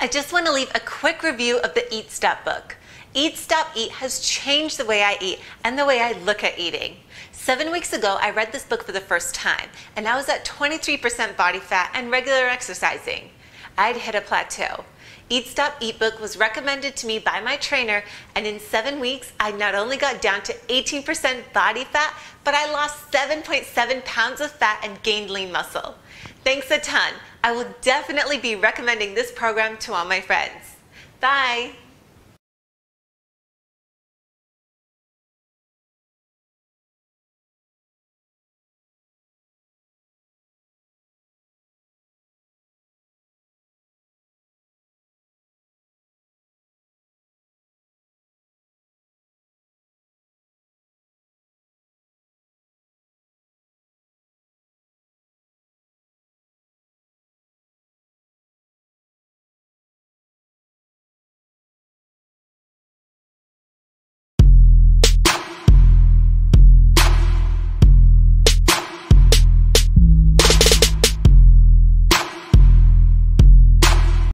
I just want to leave a quick review of the Eat Stop book. Eat Stop Eat has changed the way I eat and the way I look at eating. Seven weeks ago, I read this book for the first time, and I was at 23% body fat and regular exercising. I'd hit a plateau. Eat Stop Eat book was recommended to me by my trainer, and in seven weeks, I not only got down to 18% body fat, but I lost 7.7 pounds of fat and gained lean muscle. Thanks a ton. I will definitely be recommending this program to all my friends. Bye.